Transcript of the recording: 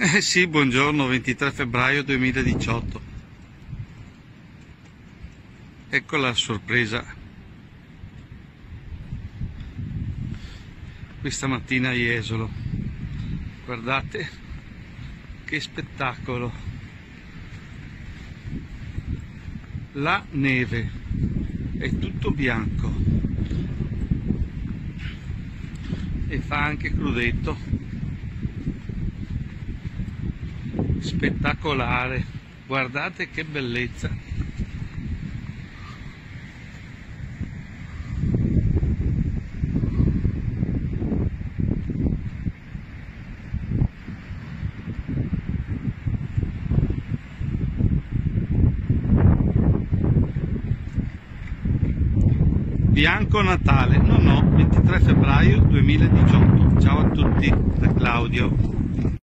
Eh sì, buongiorno, 23 febbraio 2018. Ecco la sorpresa. Questa mattina a Jesolo. Guardate che spettacolo. La neve è tutto bianco e fa anche crudetto spettacolare guardate che bellezza Bianco Natale, no no, 23 febbraio 2018. Ciao a tutti da Claudio.